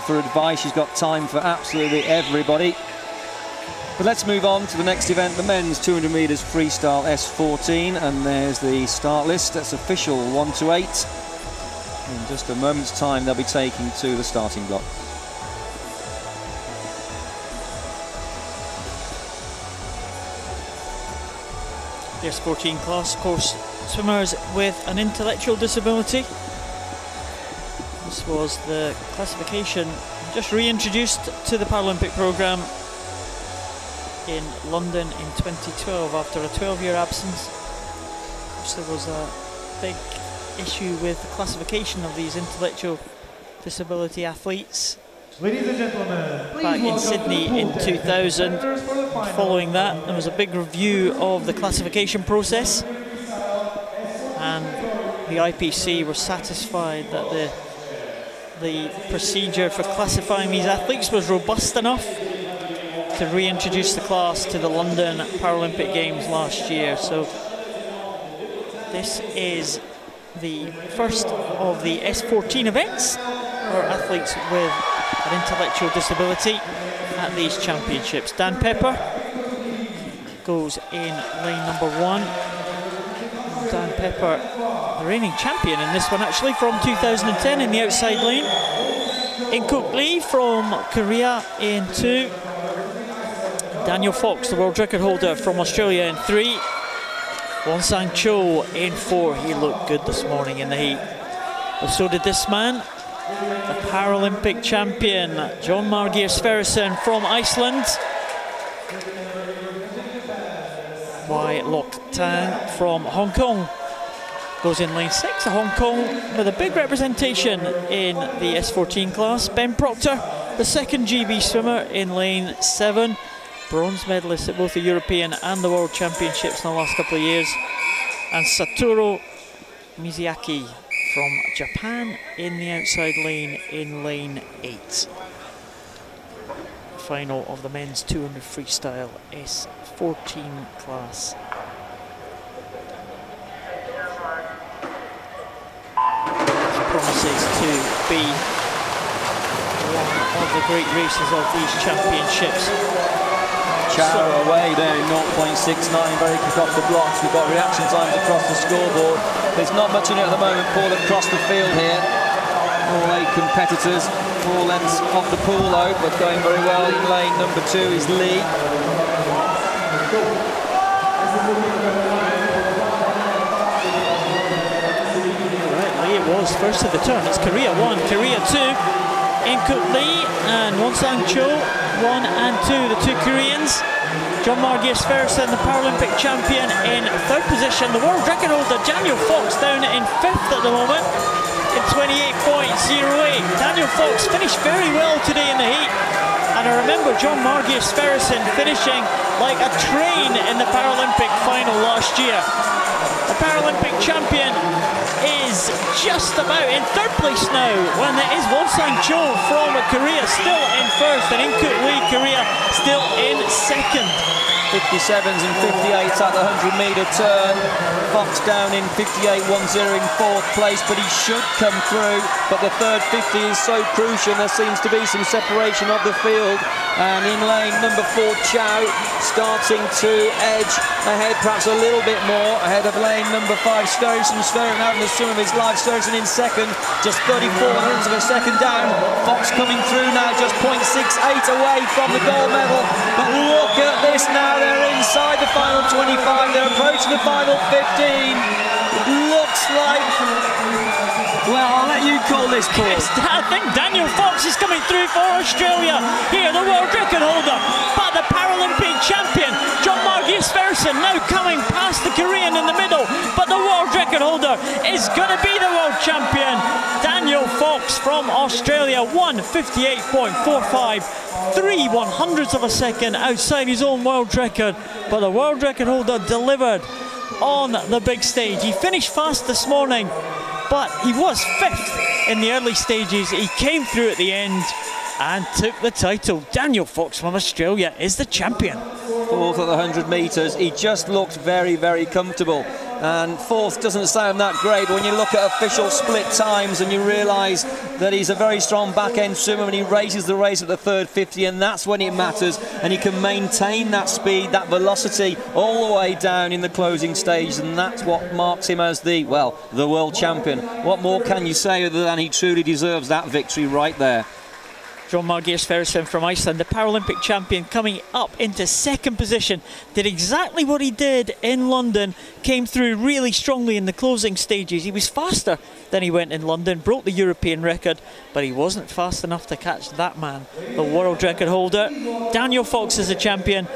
for advice. She's got time for absolutely everybody. But let's move on to the next event, the men's 200 metres freestyle S14. And there's the start list. That's official 1 to 8. In just a moment's time, they'll be taking to the starting block. The S14 class, of course, swimmers with an intellectual disability. Was the classification just reintroduced to the Paralympic programme in London in 2012 after a 12-year absence. There was a big issue with the classification of these intellectual disability athletes. Ladies and gentlemen, back in Sydney in 2000. Following that, there was a big review of the classification process, and the IPC was satisfied that the the procedure for classifying these athletes was robust enough to reintroduce the class to the London Paralympic Games last year. So this is the first of the S14 events for athletes with an intellectual disability at these championships. Dan Pepper goes in lane number one. Pepper, the reigning champion in this one actually from 2010 in the outside lane. Inkook Lee from Korea in two. Daniel Fox, the world record holder from Australia in three. Won Sang Cho in four. He looked good this morning in the heat. But so did this man, the Paralympic champion, Jon Margeir Sverrisson from Iceland. Wai Lok Tang from Hong Kong goes in lane six. Hong Kong with a big representation in the S14 class. Ben Procter, the second GB swimmer in lane seven. Bronze medalist at both the European and the World Championships in the last couple of years. And Satoru Mizuyaki from Japan in the outside lane in lane eight. Final of the men's 200 freestyle S14 class. Promises to be one of the great races of these championships. Cho away there in 0.69, very quick off the blocks. We've got reaction times across the scoreboard. There's not much in it at the moment, Paul, across the field here. All eight competitors, four lengths off the pool though, but going very well in lane number two is Lee. Was first of the turn. It's Korea 1, Korea 2. Inkook Lee and Won Sang Cho, 1 and 2, the two Koreans. Jon Margeir Sverrisson, the Paralympic champion, in third position. The world record holder, Daniel Fox, down in fifth at the moment in 28.08. Daniel Fox finished very well today in the heat. And I remember Jon Margeir Sverrisson finishing like a train in the Paralympic final last year. The Paralympic champion is just about in third place now when there is Won Sang Cho from Korea still in first and Lee Korea still in second. 57s and 58s at the 100 metre turn. Fox down in 58.10 in fourth place, but he should come through. But the third 50 is so crucial, there seems to be some separation of the field. And in lane number four, Cho starting to edge ahead, perhaps a little bit more ahead of lane number five, Sverrisson. Sverrisson having the swim of his life. Sverrisson in second, just 34 hundredths of a second down. Fox coming through now, just 0.68 away from the gold medal. But look at this now, they're inside the final 25, they're approaching the final 15. Looks like well, I'll let you call this, Paul. I think Daniel Fox is coming through for Australia. Here, the world record holder, but the Paralympic champion, Jon Margeir Sverrisson, now coming past the Korean in the middle. But the world record holder is going to be the world champion, Fox from Australia, 158.45, three one hundredths of a second outside his own world record. But the world record holder delivered on the big stage. He finished fast this morning but he was fifth in the early stages. He came through at the end and took the title. Daniel Fox from Australia is the champion. Fourth at the 100 metres. He just looked very, very comfortable. And fourth doesn't sound that great. But when you look at official split times and you realise that he's a very strong back end swimmer and he races the race at the third 50, and that's when it matters. And he can maintain that speed, that velocity all the way down in the closing stage, and that's what marks him as the well, the world champion. What more can you say other than he truly deserves that victory right there? Jón Margeir Sverrisson from Iceland, the Paralympic champion, coming up into second position, did exactly what he did in London, came through really strongly in the closing stages. He was faster than he went in London, broke the European record, but he wasn't fast enough to catch that man, the world record holder. Daniel Fox is the champion.